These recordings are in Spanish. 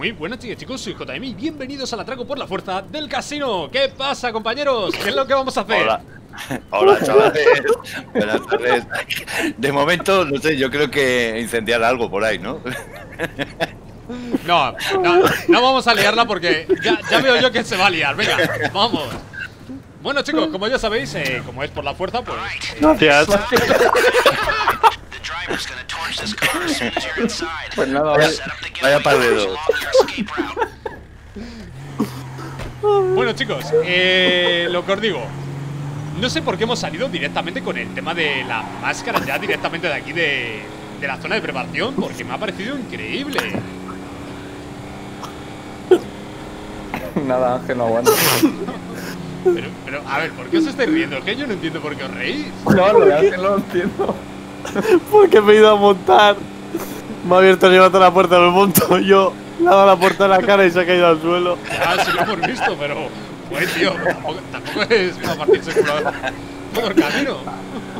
Muy buenas chicos, chicos, soy JM y bienvenidos al atraco por la fuerza del casino. ¿Qué pasa, compañeros? ¿Qué es lo que vamos a hacer? Hola. Hola, chavales. Buenas tardes. De momento, no sé, yo creo que incendiar algo por ahí, ¿no? No, no, no vamos a liarla porque ya, ya veo yo que se va a liar. Venga, vamos. Bueno, chicos, como ya sabéis, eh, como es por la fuerza, pues. eh, Gracias. The driver's gonna torch this car as soon as you're inside. Pues nada, Vaya, Set up the vaya. Bueno, chicos, eh, lo que os digo. No sé por qué hemos salido directamente con el tema de la máscara ya directamente de aquí de, de la zona de preparación, porque me ha parecido increíble. nada, Ángel no aguanta. Pero, pero, a ver, ¿por qué os estáis riendo? Es que yo no entiendo por qué os reís. No, lo de Ángel no lo entiendo. Porque me he ido a montar. Me ha abierto el llevado la puerta, me monto yo. Le ha dado la puerta en la cara y se ha caído al suelo. Ya, sí lo hemos visto, pero. Pues, tío, tampoco, tampoco es partirse el culo todo el camino.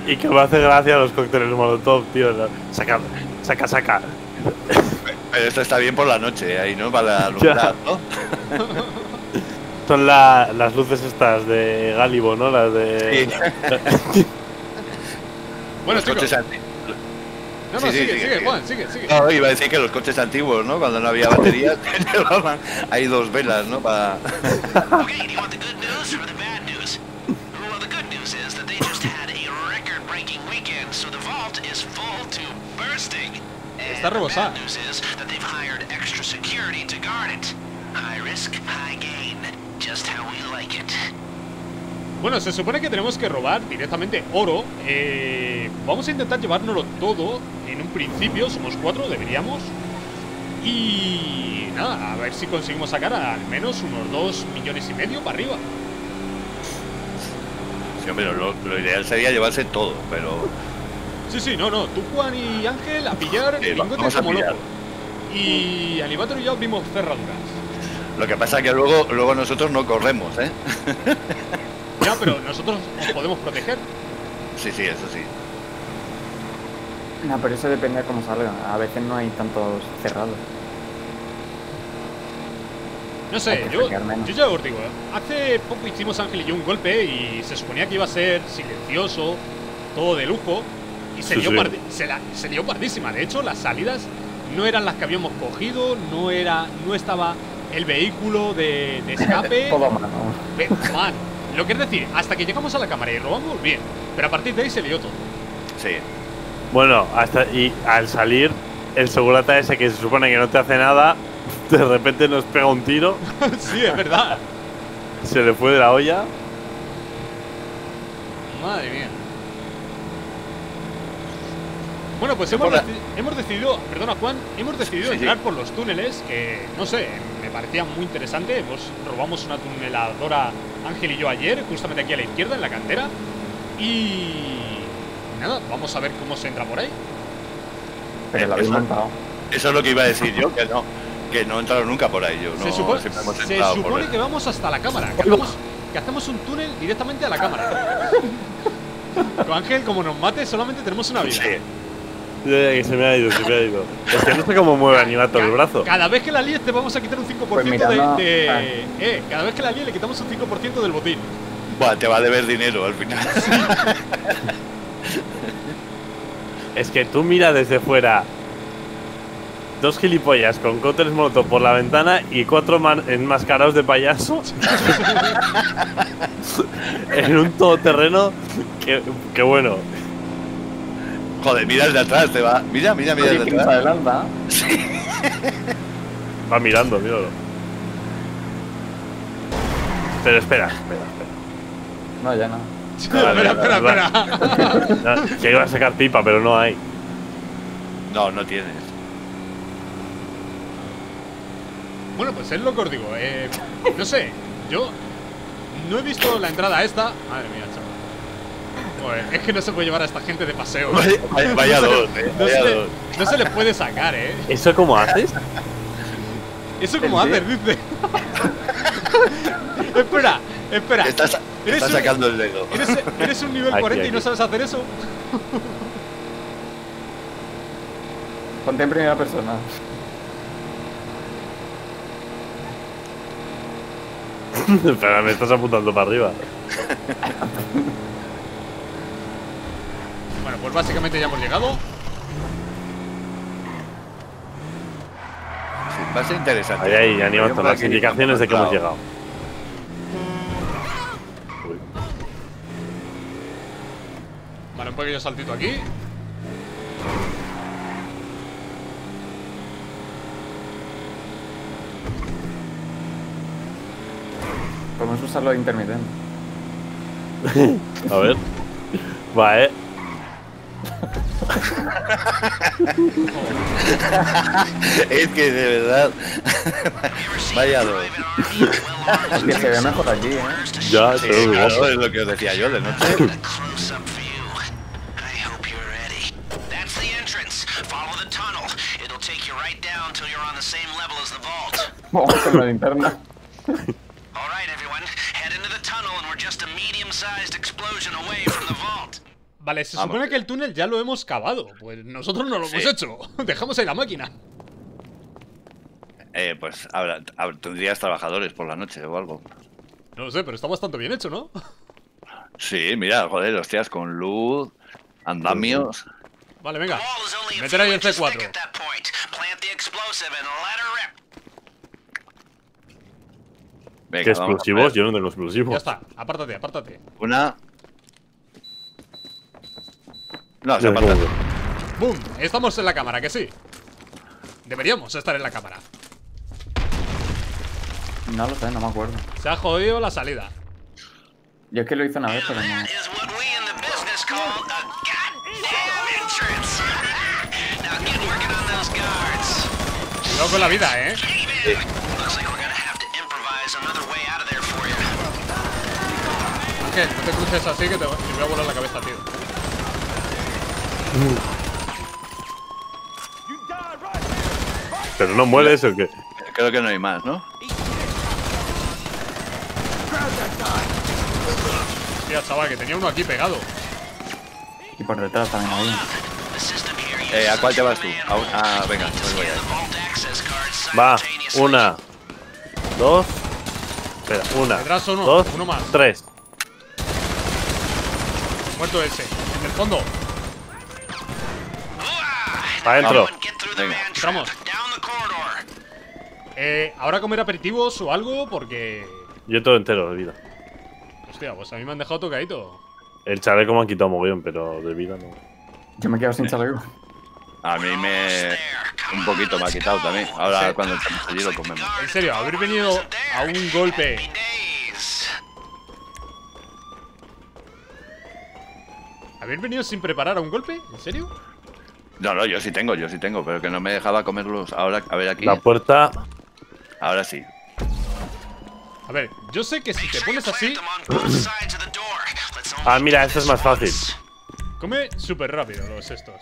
Y que me hace gracia los cócteles molotov, tío. Saca, saca, saca. Pero esto está bien por la noche, ahí, ¿no? Para alumbrar, ¿no? Son la- las luces estas de Gálibo, ¿no? Las de. Bueno, Los chicos. coches anti- No, no, Sí, sí, sigue, sigue, sigue, sigue. Juan, sigue, sigue. No, iba a decir que los coches antiguos, ¿no? Cuando no había baterías, llevaban ahí dos velas, ¿no? Para... Está rebosada. High risk, high gain. Just how we like it. Bueno, se supone que tenemos que robar directamente oro. Eh, vamos a intentar llevárnoslo todo en un principio. Somos cuatro, deberíamos. Y nada, a ver si conseguimos sacar al menos unos dos millones y medio para arriba. Sí, hombre, lo, lo ideal sería llevarse todo, pero... Sí, sí, no, no. Tú, Juan y Ángel a pillar Sí, lingotes como locos. Y Alibator y yo abrimos cerraduras. Lo que pasa es que luego, luego nosotros no corremos, ¿eh? Ya, pero nosotros os podemos proteger. Sí, sí, eso sí. No, pero eso depende de cómo salgan. A veces no hay tantos cerrados. No sé, yo, yo ya os digo, ¿eh? hace poco hicimos Ángel y yo un golpe y se suponía que iba a ser silencioso, todo de lujo, y se, Sí, lió, sí. pardi- se, la- se lió pardísima. De hecho, las salidas no eran las que habíamos cogido, no era, no estaba el vehículo de, de escape. Todo mano. Man, lo que es decir, hasta que llegamos a la cámara y robamos, bien, pero a partir de ahí se lió todo. Sí. Bueno, hasta. Y al salir, el segurata ese que se supone que no te hace nada, de repente nos pega un tiro, sí, es verdad. se le fue de la olla. Madre mía. Bueno, pues hemos, Hola. deci- hemos decidido, perdona Juan, hemos decidido Sí, sí. entrar por los túneles que, no sé, me parecía muy interesante. Hemos robamos una tuneladora Ángel y yo ayer, justamente aquí a la izquierda, en la cantera. Y nada, vamos a ver cómo se entra por ahí. Pero lo habéis Eso- montado. Eso es lo que iba a decir yo, que no. Que no he entrado nunca por ahí yo. No, se supone, se supone que vamos hasta la cámara, que hacemos, que hacemos un túnel directamente a la cámara. Con Ángel, como nos mate, solamente tenemos una vida. Sí. Que se me ha ido, se me ha ido. Es que no sé cómo mueve Animato el brazo. Cada vez que la líes te vamos a quitar un 5% Pues de, de- Eh, cada vez que la líes le quitamos un 5% del botín. Buah, te va a deber dinero al final. Es que tú mira desde fuera dos gilipollas con cócteles molotov por la ventana y cuatro man- enmascarados de payaso en un todoterreno que, que bueno. Joder, mira el de atrás, te va. Mira, mira, mira el de atrás. adelanta. Va mirando, míralo. Pero espera, espera, No, ya no. espera, Vale, espera, espera. No, que iba a sacar pipa, pero no hay. No, no tienes. Bueno, pues es lo que os digo. Eh, no sé, yo no he visto la entrada esta. Madre mía, chaval. Joder, es que no se puede llevar a esta gente de paseo. Vaya, dos, eh. No Vaya se, le, dos. no se les puede sacar, eh. ¿Eso cómo haces? Eso como ¿El haces, dice. espera, espera. Estás, un- sacando el dedo. ¿Eres, eres un nivel Aquí, 40 y no sabes hacer eso? Ponte en primera persona. Pero me estás apuntando para arriba. Bueno, pues básicamente ya hemos llegado. Sí, va a ser interesante. Ahí, ahí, por las indicaciones de que hemos llegado. Uy. Vale, un pequeño saltito aquí. Podemos usarlo intermitente. A ver. Va, eh. Es que de verdad. Vaya dos. Es que se ve mejor aquí, ¿eh? Ya, Sí, claro, es lo que os decía yo de noche. Close up view. I Vale, se Vamos. supone que el túnel ya lo hemos cavado. Pues nosotros no lo hemos hecho. Dejamos ahí la máquina. Eh, pues habrá- hab- tendrías trabajadores por la noche o algo. No lo sé, pero está bastante bien hecho, ¿no? Sí, mira, joder, hostias, con luz, andamios. Vale, The venga. Meter ahí el inches thick C4. at that point. Plant the explosive and let her rip. Venga, ¿Qué explosivos? Yo no tengo explosivos. Ya está. Apártate, apártate. Una. No, se aparta. ¡Boom! Estamos en la cámara, que sí. Deberíamos estar en la cámara. No lo sé, no me acuerdo. Se ha jodido la salida. Yo es que lo hice una vez, pero no. That is what we in the business call a goddamn entrance. now get working on those guards. Cuidado con la vida, ¿eh? You. Ángel, no te cruces así que te, te voy a volar la cabeza, tío. Pero no mueres o qué? Creo que no hay más, ¿no? Hostia, chaval, que tenía uno aquí pegado. Y por detrás también here Eh, ¿A cuál te vas tú? command A un- Ah, venga, pues voy a Va, una, dos. Espera, una, Detrás uno, dos, uno más. tres. Muerto ese. En el fondo. Down the corridor. Eh, ahora comer aperitivos o algo porque... Yo todo entero de vida. Hostia, pues a mí me han dejado tocadito. El chaleco me han quitado mogollón, pero de vida no. Yo me quedo sin chaleco. A mí me. Un poquito me ha quitado también. Ahora, Sí. cuando estamos allí, lo comemos. En serio, haber venido a un golpe. ¿Haber venido sin preparar a un golpe? ¿En serio? No, no, yo sí tengo, yo sí tengo, pero que no me dejaba comerlos. Ahora, a ver aquí. La puerta. Ahora sí. A ver, yo sé que si te pones así, Ah, mira, esto es más fácil. come súper rápido los estos.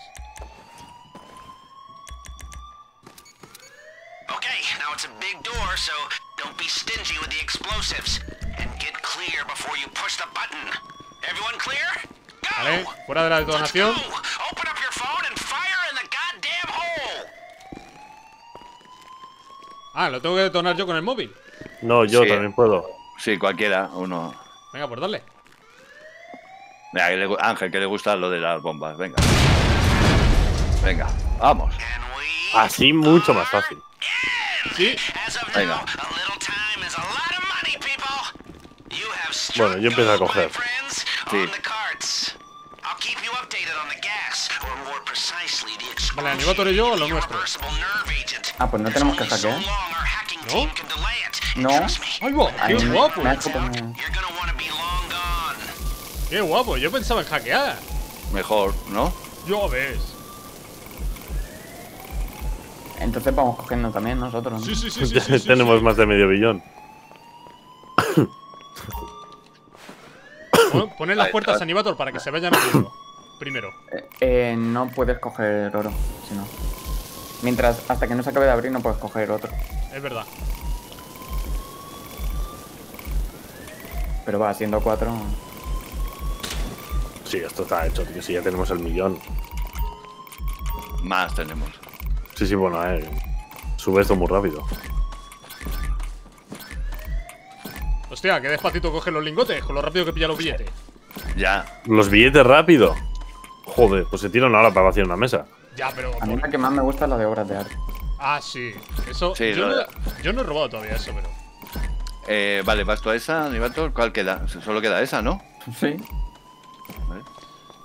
Okay, now it's a big door, so don't be stingy with the explosives. And get clear before you push the button. Everyone clear? Go! Vale, fuera de la detonación. Ah, lo tengo que detonar yo con el móvil. No, yo Sí. también puedo. Sí, cualquiera, uno. Venga, pues dale. Mira, que le gu- Ángel, que le gusta lo de las bombas. Venga. Venga, vamos. Así mucho más fácil. Sí, Venga. now, a little time is a lot of money, people. You have Bueno, yo empiezo a coger. Sí. Vale, Aníbator y yo lo the nuestro. irreversible nerve agent. Ah, pues no tenemos que hackear. ¿No? No. ¡Ay, ¡Qué guapo! me gone. ¡Qué guapo! Yo pensaba en hackear. Mejor, ¿no? Ya ves. Entonces vamos cogiendo también nosotros. ¿no? Sí, sí, sí, sí. sí, sí, Tenemos sí. más de medio billón. Pon- Poner las puertas a Nivator para que se vayan abriendo. Primero. Eh, eh, no puedes coger oro, si no. Mientras, hasta que no se acabe de abrir, no puedes coger otro. Es verdad. Pero va, siendo cuatro. Sí, esto está hecho, tío. Sí, ya tenemos el millón. Más tenemos. Sí, sí, bueno, eh. Sube esto muy rápido. Hostia, que despacito coge los lingotes, con lo rápido que pilla los billetes. Ya. Los billetes rápido. Joder, pues se tiran ahora para vaciar una mesa. Ya, pero. A mí la que más me gusta es la de obras de arte. Ah, sí. Eso. Sí, yo, lo no, de- yo no he robado todavía eso, pero. Eh, vale, vas tú a esa, Nivator. ¿Cuál queda? Solo queda esa, ¿no? Sí. Vale.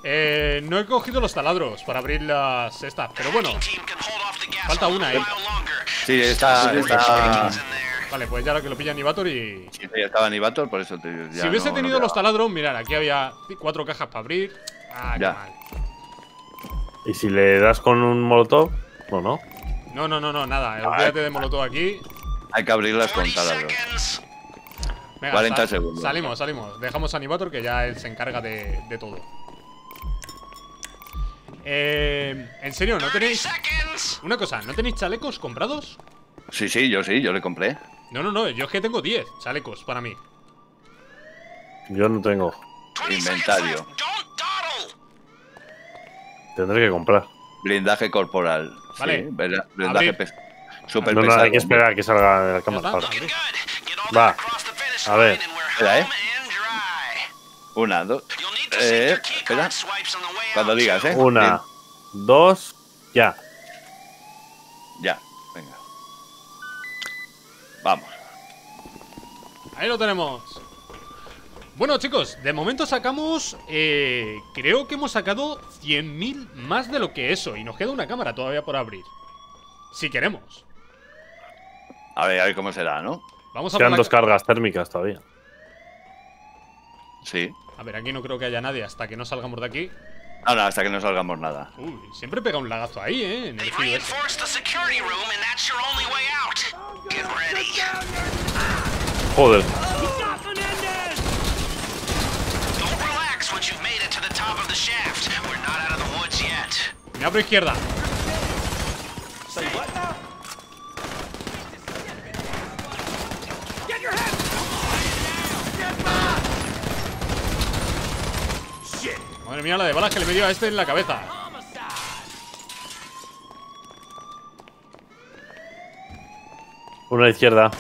Eh, no he cogido los taladros para abrir las estas, pero bueno. Falta una, eh. Sí, está. Está... Vale, pues ya lo que lo pilla Nivator y. Sí, ya estaba Nivator, por eso te ya si hubiese no- tenido no los taladros, mirad, aquí había cuatro cajas para abrir. Ah, qué Ya. mal. Y si le das con un molotov, no, no. No, no, no, no, nada. Olvídate de molotov aquí. Hay que abrirlas con 40 taladros. seconds. Venga, 40 segundos. Salimos, salimos. Dejamos a Nivator que ya él se encarga de, de todo. Eh, en serio, ¿no 30 tenéis. Una cosa, ¿no tenéis chalecos comprados? Sí, sí, yo sí, yo le compré. No, no, no, yo es que tengo 10 chalecos para mí. Yo no tengo. 20 Inventario. Tendré que comprar. Blindaje corporal. Vale. Blindaje pes- super No, no, pesado. hay que esperar a que salga de la cámara. all Va. A ver. Espera, eh. and dry. Una, dos. Eh, espera. Cuando digas. ¿eh? Una, dos, ya. Ya, venga. Vamos. Ahí lo tenemos. Bueno, chicos, de momento sacamos. eh, creo que hemos sacado 100.000 más de lo que eso. Y nos queda una cámara todavía por abrir. Si queremos. A ver, a ver cómo será, ¿no? Vamos a Quedan dos ca- cargas térmicas todavía. Sí. A ver, aquí no creo que haya nadie hasta que no salgamos de aquí. No, no, hasta que no salgamos nada. Uy, siempre pega un lagazo ahí, ¿eh? En el They've frío ese. reinforced Me abro izquierda. Madre mía, la de balas que le metió a este en la cabeza. Una a la izquierda.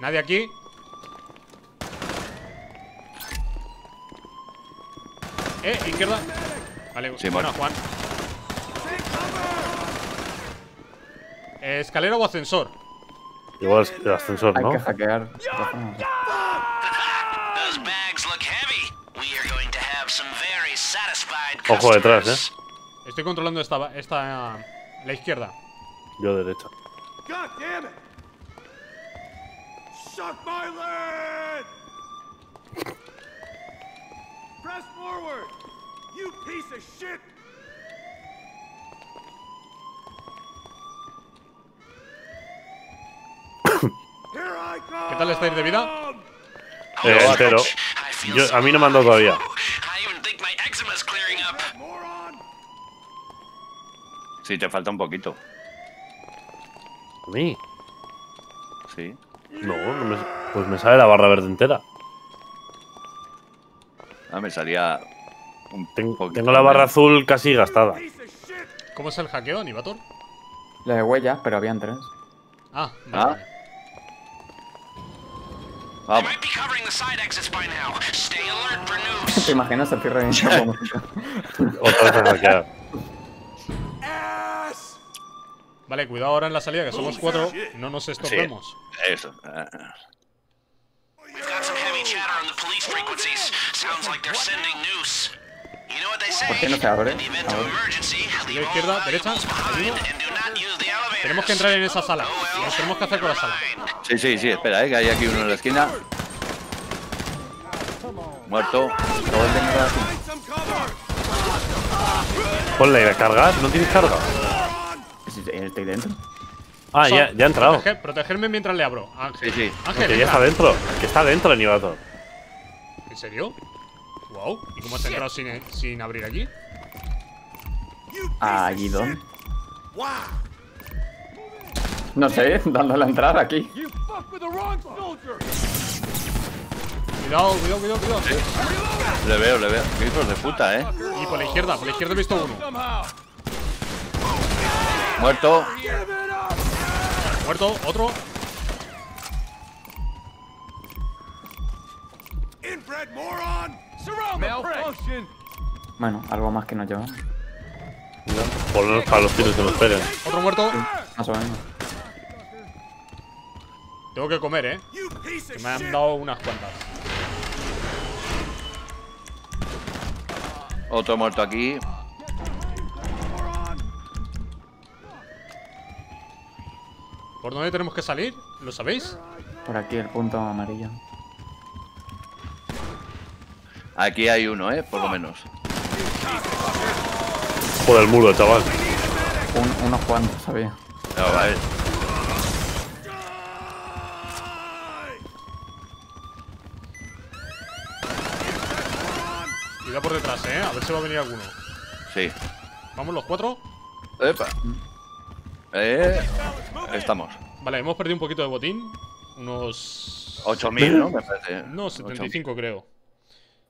Nadie aquí. Eh, izquierda. Vale, Sí, bueno. Juan. Eh, escalera o ascensor. Igual es el ascensor, Hay ¿no? que hackear. Ojo detrás, customers. Estoy controlando esta, esta la izquierda. Yo derecha. God damn it! Suck my leg! Of shit! ¿Qué tal estáis de vida? Eh, entero. Yo- a mí no me han dado todavía. Sí, te falta un poquito. ¿A mí? Sí. No, no me- pues me sale la barra verde entera. Ah, me salía un Ten- poquito tengo la barra azul casi gastada. ¿Cómo es el hackeo, Anivator? La de huellas, pero habían tres. Ah, Ah. vale. They Vamos. ¿Te imaginas el cierre de? Otra vez. Ass! Vale, cuidado ahora en la salida, que somos cuatro. No nos estopemos. Eso. Ah, We've got some heavy chatter on the police frequencies. Sounds like they're sending news. ¿Por qué no se abre? All izquierda, derecha, arriba. Tenemos que entrar en esa sala. Oh, tenemos que hacer con la sala. Sí, sí, sí, espera, eh, que hay aquí uno en la esquina. Muerto. Ponle a cargar, ¿no tienes carga? Estoy dentro. Ah, ya, ya ha entrado. Proteger- protegerme mientras le abro. Ángel. Sí, sí. Ángel, Que ya está dentro. Que está dentro el Nivator. ¿En serio? Wow. ¿Y cómo has entrado sin, sin abrir piece Ah, ¿Allí dónde? No sé, dándole a entrar aquí. Cuidado, cuidado, cuidado, cuidado. Le veo, le veo. Qué hijos de puta, eh. Y por la izquierda, por la izquierda he visto uno. Muerto. Muerto, otro. Inbred moron! Bueno, algo más que nos llevamos. Por menos para los tiros que nos peguen. Otro muerto. Más o menos. Tengo que comer, eh. Que me han dado unas cuantas. Otro muerto aquí. ¿Por dónde tenemos que salir? ¿Lo sabéis? Por aquí el punto amarillo. Aquí hay uno, ¿eh? Por lo menos. Por el muro, chaval. Un- unos cuantos, sabía. No, vale. Cuidado por detrás, eh. A ver si va a venir alguno. Sí. Vamos los cuatro. Epa. Eh, estamos. Vale, hemos perdido un poquito de botín. Unos. 8000, ¿no? Me parece. No, 75 creo.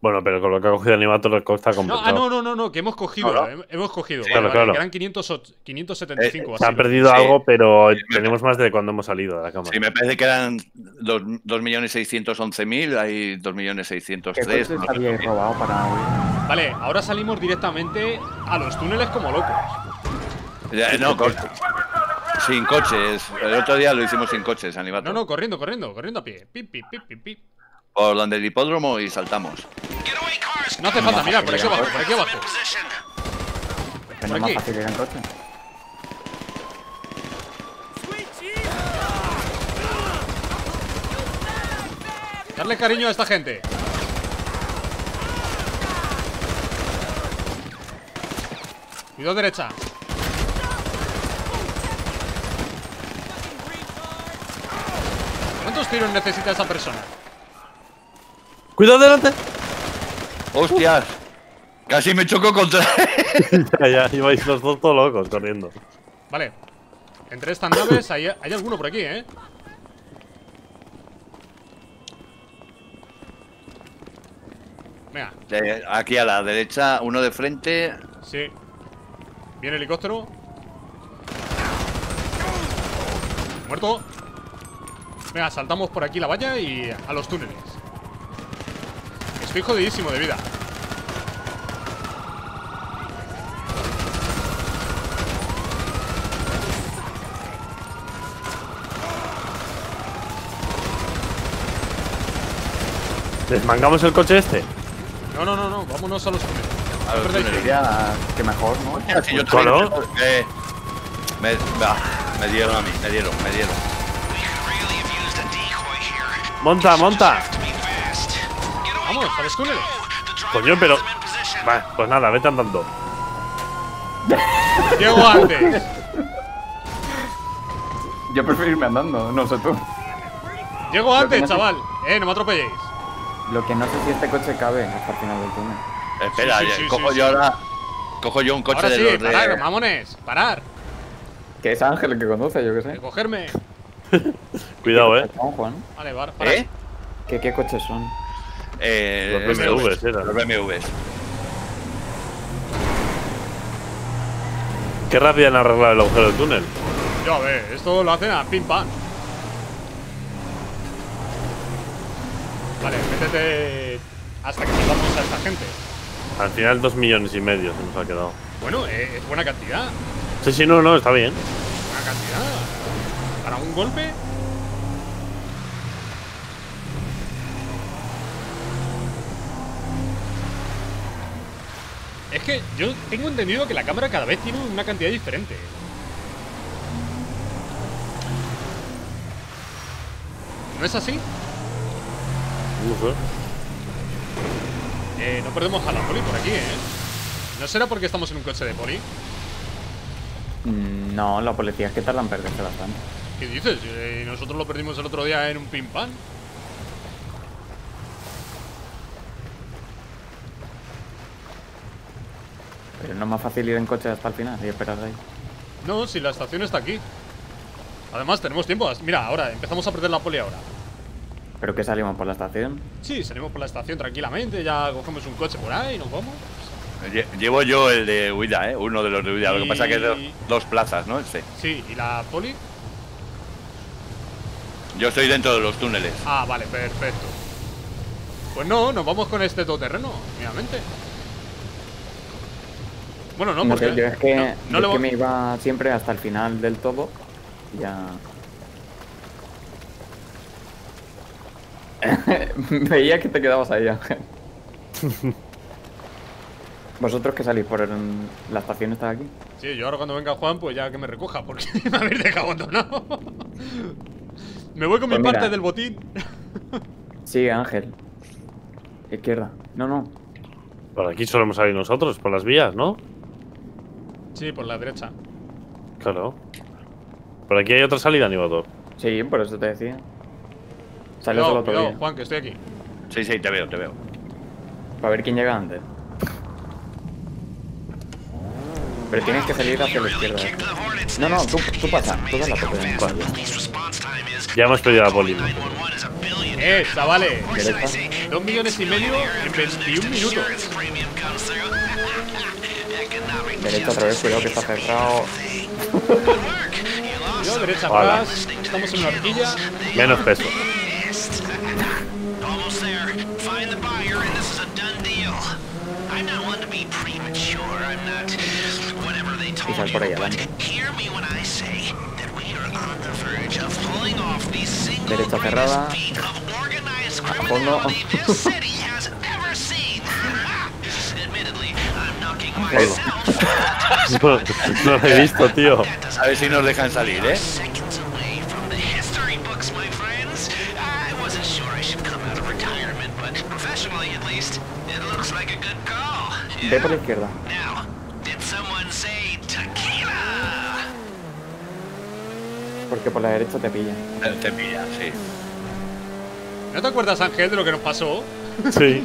Bueno, pero con lo que ha cogido Animator Costa No, completado. ah, no, no, no, no, que hemos cogido. No, no. hem- Hemos cogido. Sí, vale, claro, vale, claro. que eran 500, o- 575 o Eh, Se han perdido Sí. algo, pero tenemos más de cuando hemos salido de la cámara. Sí, me parece que eran 2.611.000, hay ¿Qué 2.603.000. coches no sé. habíais robado para? Vale, ahora salimos directamente a los túneles como locos. Ya, No, con- sin coches. El otro día lo hicimos sin coches, Animator. No, no, corriendo, corriendo, corriendo a pie. Pip, pip, pip, pip, pip. Por donde el hipódromo y saltamos. No hace falta, mira, por aquí abajo, por aquí abajo. es más fácil ir en coche. Darle cariño a esta gente. Cuidado derecha. ¿Cuántos tiros necesita esa persona? ¡Cuidado delante! ¡Hostias! Casi me chocó contra. ya, ya, ibais los dos todos locos corriendo. Vale. Entre estas naves hay, hay alguno por aquí, ¿eh? Venga, Aquí a la derecha, uno de frente. sí. Viene el helicóptero. Muerto. Venga, saltamos por aquí la valla y a los túneles. Estoy jodidísimo de vida. ¿Desmangamos el coche este? No, no, no, no. Vámonos a los túneles. A los No túneles. Sería que mejor, ¿no? Si yo también- eh, me, bah, me dieron a mí, me dieron, me dieron. We could Vamos, a Coño, pero. has them in position. Va, pues nada, vete andando. Llego antes. Yo prefiero irme andando, no sé tú. Llego antes, no sé- chaval. Eh, no me atropelléis. Lo que no sé si este coche cabe hasta el final del túnel. Espera, Sí, sí, ya, sí, cojo sí, yo sí. ahora. Cojo yo un coche Ahora de sí, los de. parar, mamones. Parar. Que es Ángel el que conduce, yo qué sé. Recogerme. Cuidado, eh. Juan? Vale, para. ¿Eh? ¿Qué, ¿Qué coches son? Eh, Los BMWs, eran. Los BMWs. Qué rápido han arreglado el agujero del túnel. Ya ves, esto lo hacen a pim pam. Vale, métete hasta que matamos a esta gente. Al final, dos millones y medio se nos ha quedado. Bueno, eh, es buena cantidad. Sí, sí, no, no, está bien. Buena cantidad. Para un golpe. Es que yo tengo entendido que la cámara cada vez tiene una cantidad diferente. ¿No es así? No sé. Eh, no perdemos a la poli por aquí, ¿eh? ¿No será porque estamos en un coche de poli? Mm, No, la policía es que tardan en perderse bastante. ¿Qué dices? Eh, nosotros lo perdimos el otro día en un pim Pero no es más fácil ir en coche hasta el final y esperar ahí. No, si la estación está aquí. Además, tenemos tiempo. Mira, ahora empezamos a perder la poli ahora. ¿Pero que salimos por la estación? Sí, salimos por la estación tranquilamente, ya cogemos un coche por ahí y nos vamos. Lle- Llevo yo el de huida, ¿eh? Uno de los de huida. Lo que pasa que es de dos plazas, ¿no? Este. Sí, y la poli. Yo estoy dentro de los túneles. Ah, vale, perfecto. Pues no, nos vamos con este todoterreno, obviamente. Bueno, no, No porque... yo es que, no, yo no es le que me iba siempre hasta el final del todo. Ya. Veía que te quedabas ahí, Ángel. Vosotros que salís por el- la estación está aquí. Sí, yo ahora cuando venga Juan, pues ya que me recoja, porque me habéis dejado abandonado. me voy con mi Pues mira. parte del botín. Sí, Ángel. Izquierda. No, no. Por aquí solemos salir nosotros, por las vías, ¿no? Sí, por la derecha. Claro. Por aquí hay otra salida, Nivator. Sí, por eso te decía. Salió Cuidado, solo otro cuidado. Juan, que estoy aquí. Sí, sí, te veo, te veo. Para ver quién llega antes. Pero tienes que salir hacia la izquierda. No, no, tú, tú pasa. Tú das la tope. Ya hemos perdido la poli. 911 is a billion. Eh, chavales. Dos millones y medio en 21 minutos. Derecha otra vez, cuidado que está cerrado. Yo, derecha Hola. atrás. Estamos en una horquilla. Menos peso. Pissed. Almost there. Find the buyer, and this is a done deal. I'm not one to be premature. I'm not whatever they told sal por ahí but adelante. hear me when I say that we are on the verge of pulling off the single Derecha cerrada. organized fondo. No, no lo he visto, tío. A ver si nos dejan salir, ¿eh? seconds away from the history books, my friends. I wasn't sure I should come out of retirement, but professionally at least, it looks like a good call. Ve por la izquierda. Porque por la derecha te pillan. Te, te pilla, sí. ¿No te acuerdas, Ángel, de lo que nos pasó? Sí.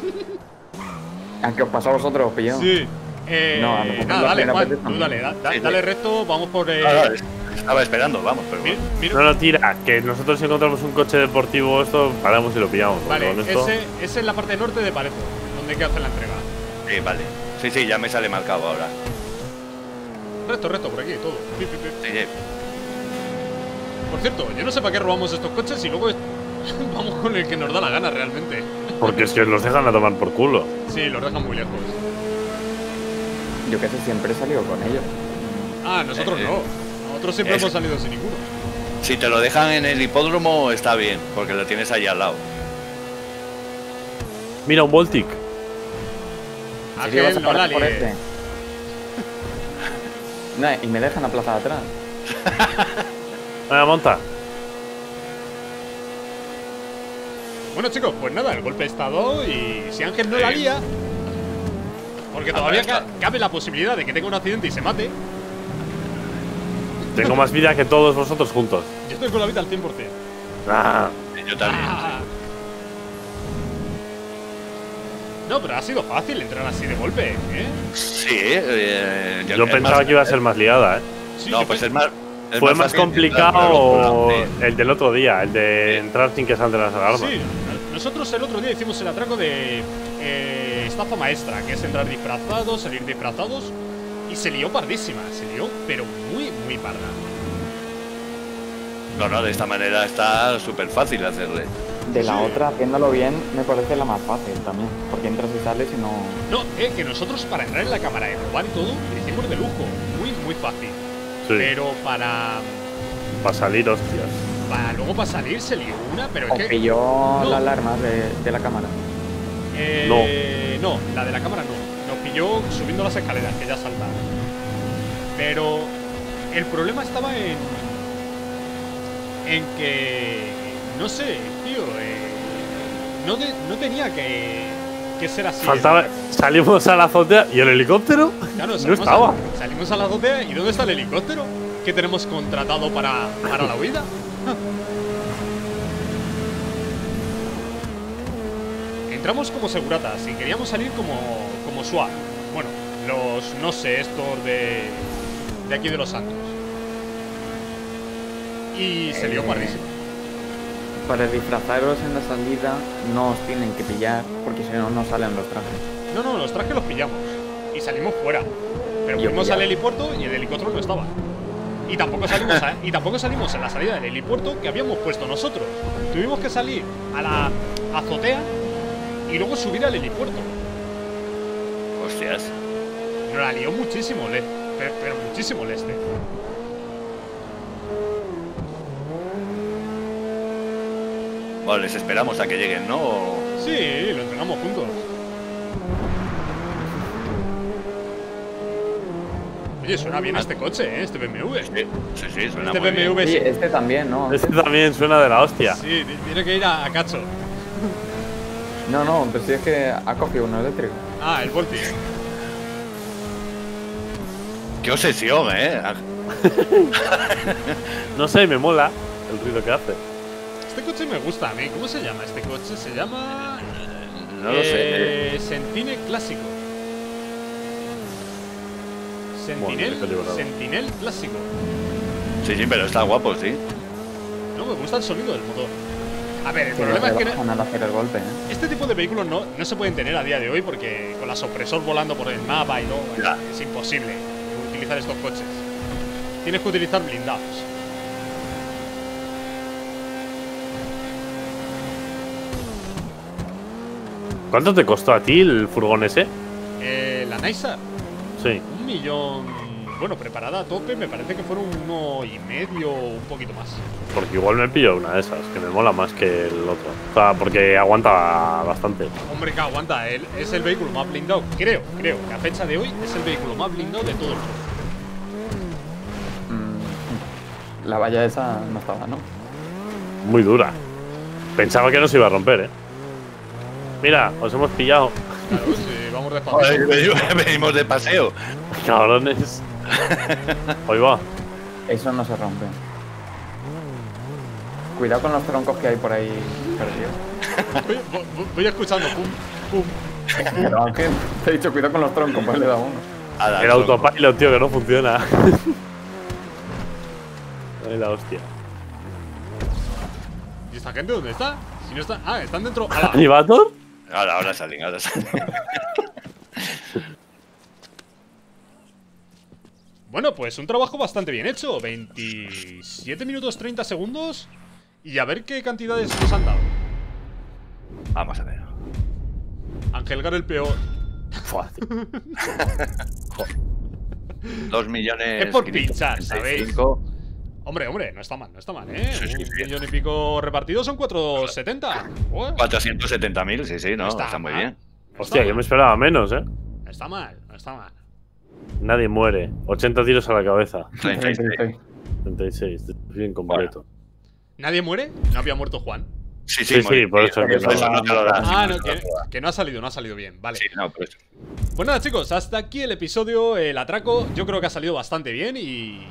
Aunque os pasó a vosotros, os pilló. Sí. Eh, No, a lo mejor nada, la dale, Juan, tú dale, da- da- Sí, sí. dale recto, vamos por... Eh, Ah, estaba esperando, vamos, pero mira, bueno. mira- No, no, tira. Que nosotros encontramos un coche deportivo, esto paramos y lo pillamos. Vale, esto- ese, ese es la parte norte de Parejo, donde hay que hacer la entrega. Sí, vale. Sí, sí, ya me sale marcado ahora. Recto, recto, por aquí, todo. Pi, pi, pi. Sí, sí. Por cierto, yo no sé para qué robamos estos coches y luego vamos con el que nos da la gana realmente. Porque es que los dejan a tomar por culo. Sí, los dejan muy lejos. Yo que sé, siempre he salido con ellos. Ah, nosotros Eh, no. Nosotros siempre es- hemos salido sin ninguno. Si te lo dejan en el hipódromo, está bien, porque lo tienes ahí al lado. Mira, un Voltic. ¿En serio vas a parar por este? No, y me dejan a plaza de atrás. Venga, monta. Bueno, chicos, pues nada, el golpe está dado y si Ángel no la Sí. lía, porque todavía ca- cabe la posibilidad de que tenga un accidente y se mate, Tengo más vida que todos vosotros juntos. yo estoy con la vida al 100%. Ah, Yo también. Ah. No, pero ha sido fácil entrar así de golpe, ¿eh? Sí, eh, yo pensaba más- que iba a ser más liada, ¿eh. Sí, No, sí, pues fue- es más. Fue complicado el del otro día, el de entrar sin que salten las alarmas. Sí, nosotros el otro día hicimos el atraco de eh, estafa maestra, que es entrar disfrazados, salir disfrazados, y se lió pardísima, se lió, pero muy, muy parda. No, no, de esta manera está súper fácil hacerle. De la Sí. otra, haciéndolo bien, me parece la más fácil también. Porque entras y sales y no. No, eh, que nosotros para entrar en la cámara y robar y todo, lo hicimos de lujo, muy, muy fácil. Sí, Pero para, para salir, hostias. Para luego para salir se lió una, pero es Os que... pilló No. la alarma de, de la cámara. Eh, no. la de la cámara no. Nos pilló subiendo las escaleras, que ya saltaba. Pero el problema estaba en. En que. No sé, tío. eh, no, de- no tenía que, que ser así. Faltaba, salimos a la azotea y el helicóptero Claro, no salimos estaba. A, salimos a la azotea y ¿dónde está el helicóptero? que tenemos contratado para, para la huida? Entramos como seguratas y queríamos salir como, como SWAT. Bueno, los no sé, estos de, de aquí de los Santos. Y se lió Eh, pardísimo. Para disfrazaros en la salida no os tienen que pillar porque si no, no salen los trajes. No, no, los trajes los pillamos y salimos fuera. Pero Yo fuimos al helipuerto y el helicóptero no estaba. Y tampoco salimos a- y tampoco salimos en la salida del helipuerto que habíamos puesto nosotros. Tuvimos que salir a la azotea y luego subir al helipuerto. Hostias. Nos la lió muchísimo, Le pero, pero muchísimo el este. Bueno, les esperamos a que lleguen, ¿no? Sí, lo entregamos juntos. Oye, suena bien este coche, ¿eh? Este BMW. Sí, sí, sí, suena Este muy bien. BMW Sí, sí. este también, ¿no? Este también suena de la hostia. Sí, ti- tiene que ir a, a Cacho. No, no, pero sí es que ha cogido uno eléctrico. Ah, el Volti. Qué obsesión, ¿eh? No sé, me mola el ruido que hace. Este coche me gusta a mí. ¿Cómo se llama este coche? Se llama. No lo sé. eh, Sentinel Clásico. Sentinel. Sentinel Clásico. Sí, sí, pero está guapo, sí. No, me gusta el sonido del motor. A ver, el problema es que no- hacer el golpe, ¿eh? este tipo de vehículos no, no se pueden tener a día de hoy porque con la sorpresor volando por el mapa y todo, Ya. es, es imposible utilizar estos coches. Tienes que utilizar blindados. ¿Cuánto te costó a ti el furgón ese? Eh, la Nicer, Sí. Millón. Bueno, preparada a tope, me parece que fueron uno y medio o un poquito más. Porque igual me pillo una de esas, que me mola más que el otro. O sea, porque aguanta bastante. Hombre, que aguanta, es el vehículo más blindado, creo, creo, que a fecha de hoy es el vehículo más blindado de todo el juego. Mm, La valla esa no estaba, ¿no? Muy dura. Pensaba que no se iba a romper, eh. Mira, os hemos pillado. Claro, si vamos Joder, despacito. venimos- de paseo. Cabrones. Hoy va. Eso no se rompe. Cuidado con los troncos que hay por ahí perdidos. Voy, voy- voy escuchando, pum, pum. Pero aunque te he dicho cuidado con los troncos, pues le da uno. El autopilot, tío, que no funciona. Ay, la hostia. ¿Y esta gente dónde está? Si no está. Ah, están dentro. ¡Hala! ¿Animator? Ahora, ahora salen, ahora salen. Bueno, pues un trabajo bastante bien hecho. 27 minutos 30 segundos. Y a ver qué cantidades nos han dado. Vamos a ver. Ángel Gar el peor. Dos millones. Es por 535. pinchar, ¿sabéis? Hombre, hombre, no está mal, no está mal, ¿eh? Sí, sí, un sí. millón y pico repartidos son 470. Bueno, 470.000, sí, sí, no, está está, muy mal. bien. Hostia, yo me esperaba menos, eh. No está mal, no está mal. Nadie muere. 80 tiros a la cabeza. 36. 36. Bien completo. ¿Nadie muere? No había muerto Juan. Sí, sí, Sí, por eso que Eso no- no te lo das. Ah, no que, no ha salido, no ha salido bien. Vale. Sí, no, por eso. Pues nada, chicos, hasta aquí el episodio. El atraco, yo creo que ha salido bastante bien y.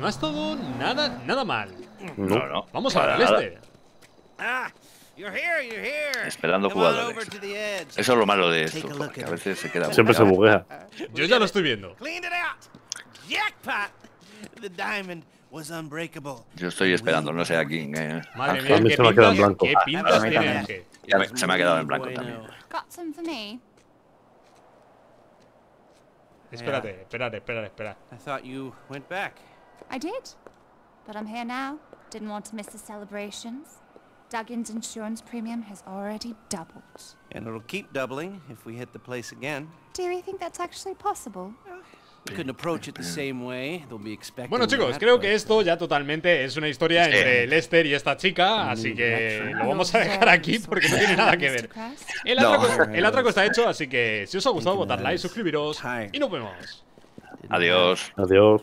No ha estado nada, nada mal. No, No. Vamos a ver este. Ah, you're here, you're here. Esperando jugadores. Eso es lo malo de esto, at a veces se queda. Siempre se buguea. Yo ya lo estoy viendo. Cleaned it out. Jackpot. The diamond was unbreakable. Yo estoy esperando, no sé a quién. eh. Madre Ángel. mía, A mí qué se me ha quedado en blanco. qué pintas A mí tiene. Ya me- se me ha quedado en blanco también. Espérate, espérate, espérate, espérate. I thought you went back. I did. But I'm here now. Didn't want to miss the celebrations. Duggan's insurance premium has already doubled. And it'll keep doubling if we hit the place again. Do you think that's actually possible? We couldn't approach it the same way. They'll be expecting Bueno, chicos, creo que esto ya totalmente es una historia entre Lester y esta chica, así que lo vamos a dejar aquí porque no tiene nada que ver. El atraco, el atraco está hecho, así que si os ha gustado, votad like, suscribiros y nos vemos. Adiós. Adiós.